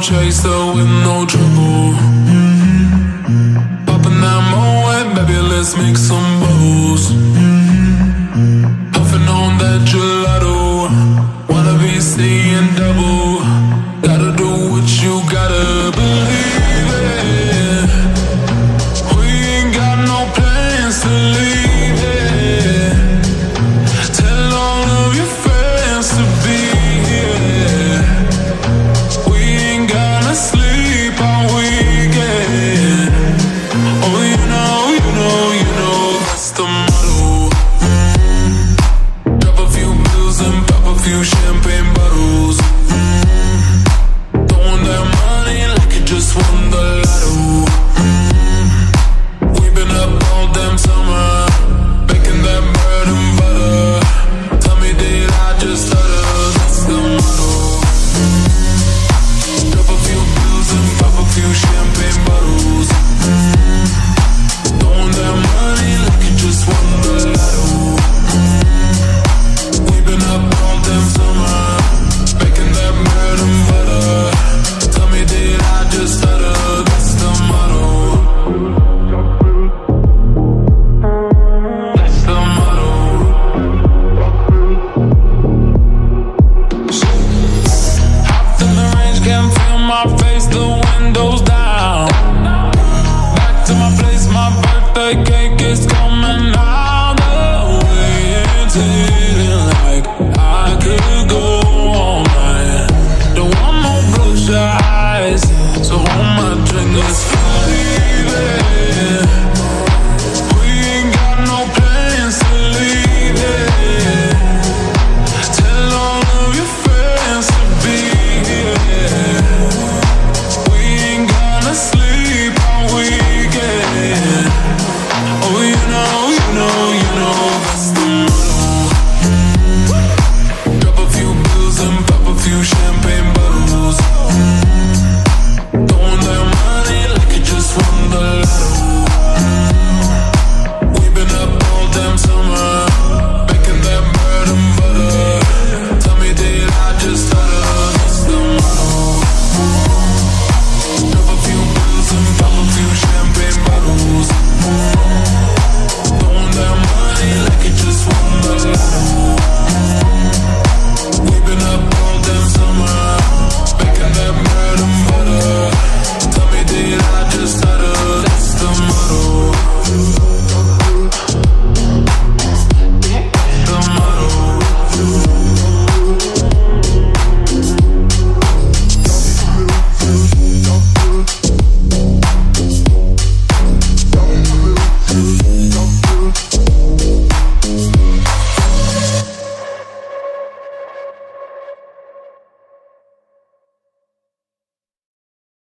chaser with no trouble. Popping that Moët, baby, let's make some bubbles. Mm-hmm. Puffing on that gelato, wanna be seeing double. Gotta do what you. Got. Bottles. Mm -hmm. my face, the windows down. Back to my place, my birthday cake is coming out the way. It's hitting like I could go all night. Don't want no blue eyes, so hold my drink. Let's